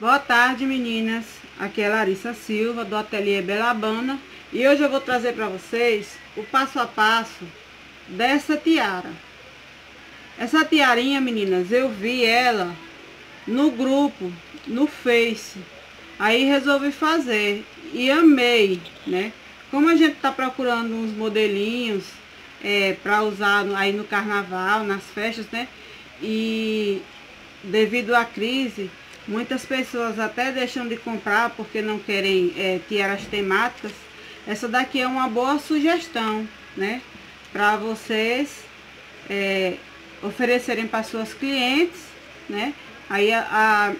Boa tarde, meninas. Aqui é Larissa Silva, do Ateliê Belabana. E hoje eu vou trazer para vocês o passo a passo dessa tiara. Essa tiarinha, meninas, eu vi ela no grupo, no Face. Aí resolvi fazer e amei, né? Como a gente tá procurando uns modelinhos é, para usar aí no carnaval, nas festas, né? E devido à crise, Muitas pessoas até deixam de comprar porque não querem é, temáticas. Essa daqui é uma boa sugestão, né? Para vocês é, oferecerem para suas clientes, né? Aí a, a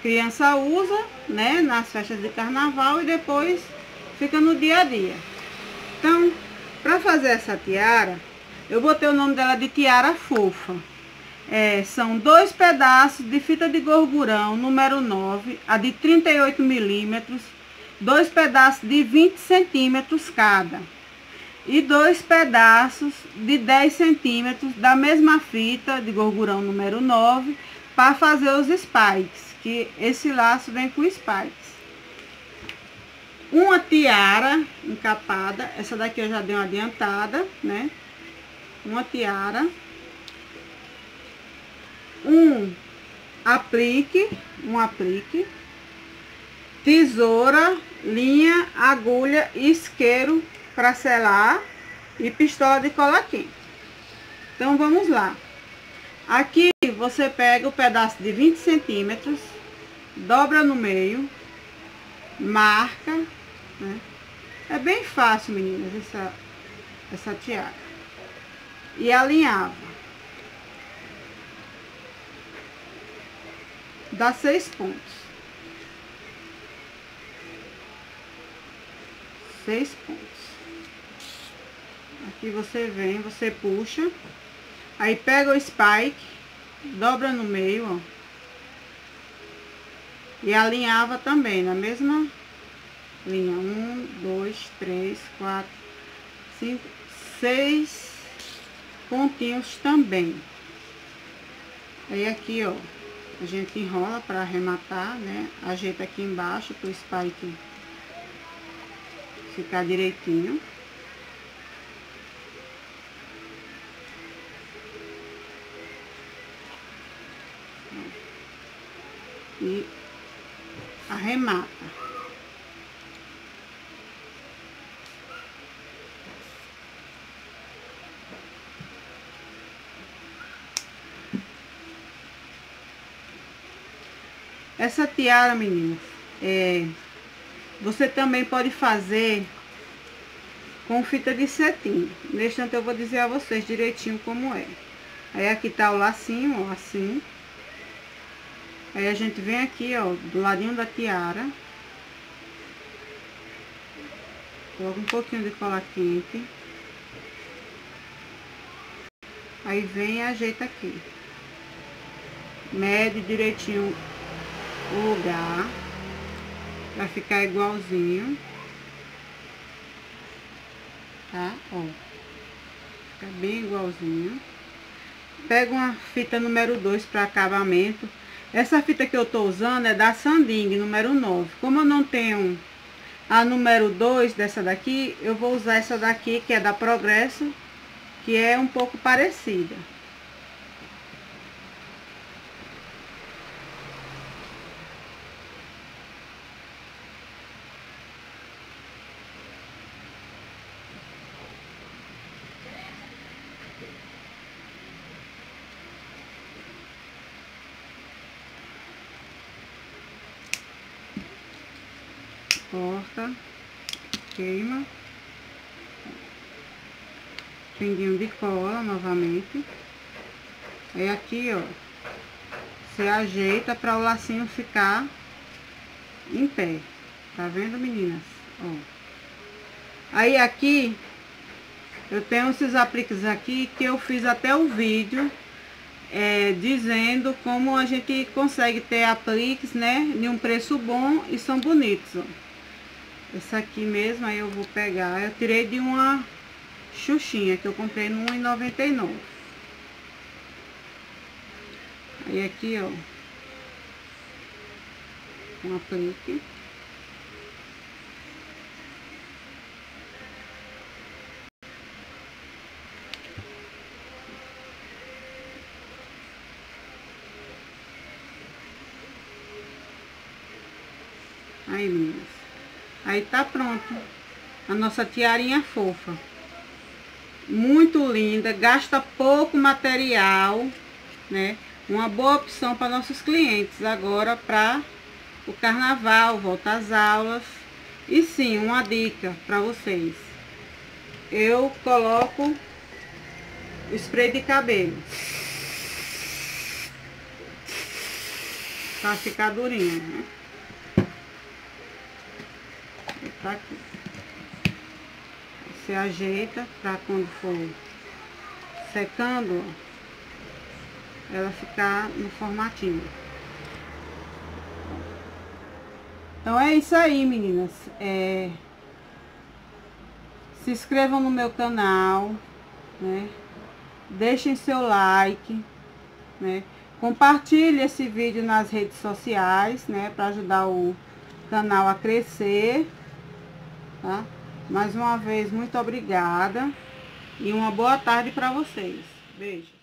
criança usa, né? Nas festas de carnaval e depois fica no dia a dia. Então, para fazer essa tiara, eu botei o nome dela de tiara fofa. É, são dois pedaços de fita de gorgurão, número 9, a de 38 milímetros, dois pedaços de 20 centímetros cada. E dois pedaços de 10 centímetros da mesma fita de gorgurão número 9, para fazer os spikes, que esse laço vem com spikes. Uma tiara encapada, essa daqui eu já dei uma adiantada, né? Uma tiara um aplique, um aplique, tesoura, linha, agulha, isqueiro para selar e pistola de cola quente. Então vamos lá. Aqui você pega o pedaço de 20 centímetros, dobra no meio, marca, né? É bem fácil, meninas, essa, essa tiara. E alinhava. Dá seis pontos. Seis pontos. Aqui você vem, você puxa. Aí pega o spike, dobra no meio, ó. E alinhava também na mesma linha. Um, dois, três, quatro, cinco, seis pontinhos também. Aí aqui, ó a gente enrola para arrematar, né? Ajeita aqui embaixo para o spike ficar direitinho. E arremata. Essa tiara, meninas, é, você também pode fazer com fita de cetim. Neste eu vou dizer a vocês direitinho como é. Aí aqui tá o lacinho, ó, assim. Aí a gente vem aqui, ó, do ladinho da tiara. Coloca um pouquinho de cola quente. Aí vem e ajeita aqui. Mede direitinho o lugar. Vai ficar igualzinho. Tá ó fica bem igualzinho. Pega uma fita número 2 para acabamento. Essa fita que eu tô usando é da Sanding número 9 como eu não tenho a número 2 dessa daqui eu vou usar essa daqui que é da Progresso que é um pouco parecida corta, queima, pinguinho de cola novamente. Aí aqui, ó, você ajeita para o lacinho ficar em pé. Tá vendo, meninas? Ó. Aí aqui, eu tenho esses apliques aqui que eu fiz até o vídeo é, dizendo como a gente consegue ter apliques, né, de um preço bom e são bonitos, ó. Essa aqui mesmo, aí eu vou pegar. Eu tirei de uma xuxinha que eu comprei no 1,99. Aí aqui, ó. com aplique. Aí, meninas. Aí tá pronto. A nossa tiarinha fofa. Muito linda, gasta pouco material, né? Uma boa opção para nossos clientes agora para o carnaval, volta às aulas. E sim, uma dica para vocês. Eu coloco o spray de cabelo. Para ficar durinha, né? Tá aqui. Você ajeita para quando for secando, ela ficar no formatinho. Então é isso aí, meninas. É... Se inscrevam no meu canal, né? Deixem seu like, né? Compartilhe esse vídeo nas redes sociais, né? Para ajudar o canal a crescer, tá? Mais uma vez, muito obrigada. E uma boa tarde para vocês. Beijo.